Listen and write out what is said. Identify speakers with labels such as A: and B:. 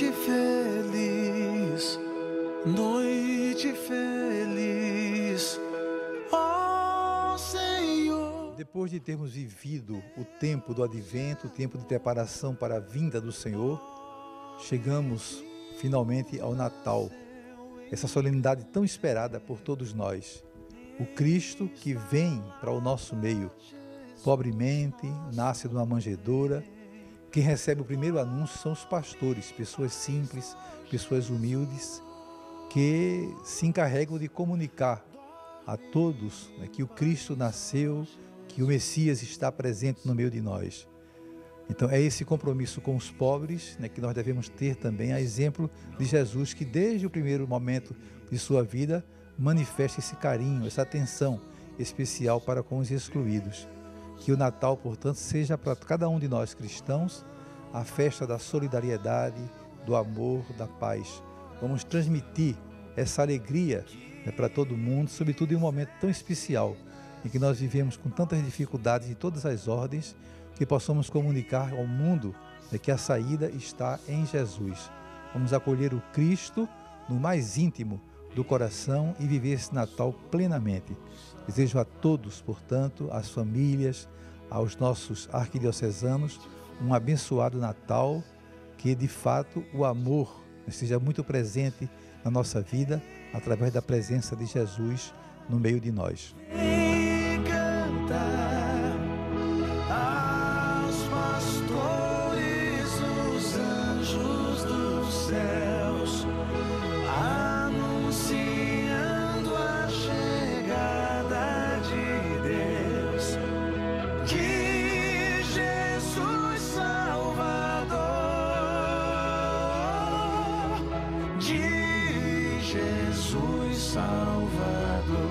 A: Noite feliz, noite feliz, ó Senhor.
B: Depois de termos vivido o tempo do advento, o tempo de preparação para a vinda do Senhor, chegamos finalmente ao Natal, essa solenidade tão esperada por todos nós. O Cristo que vem para o nosso meio, pobremente, nasce de uma manjedoura. Quem recebe o primeiro anúncio são os pastores, pessoas simples, pessoas humildes, que se encarregam de comunicar a todos né, que o Cristo nasceu, que o Messias está presente no meio de nós. Então é esse compromisso com os pobres né, que nós devemos ter também, a exemplo de Jesus, que desde o primeiro momento de sua vida manifesta esse carinho, essa atenção especial para com os excluídos. Que o Natal, portanto, seja para cada um de nós cristãos a festa da solidariedade, do amor, da paz. Vamos transmitir essa alegria né, para todo mundo, sobretudo em um momento tão especial em que nós vivemos com tantas dificuldades de todas as ordens, que possamos comunicar ao mundo né, que a saída está em Jesus. Vamos acolher o Cristo no mais íntimo do coração e viver esse Natal plenamente. Desejo a todos, portanto, às famílias, aos nossos arquidiocesanos, um abençoado Natal, que de fato o amor esteja muito presente na nossa vida através da presença de Jesus no meio de nós.
A: de Jesus Salvador.